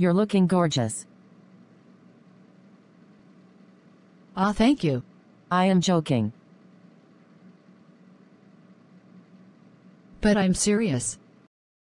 You're looking gorgeous. Ah, thank you. I am joking. But I'm serious.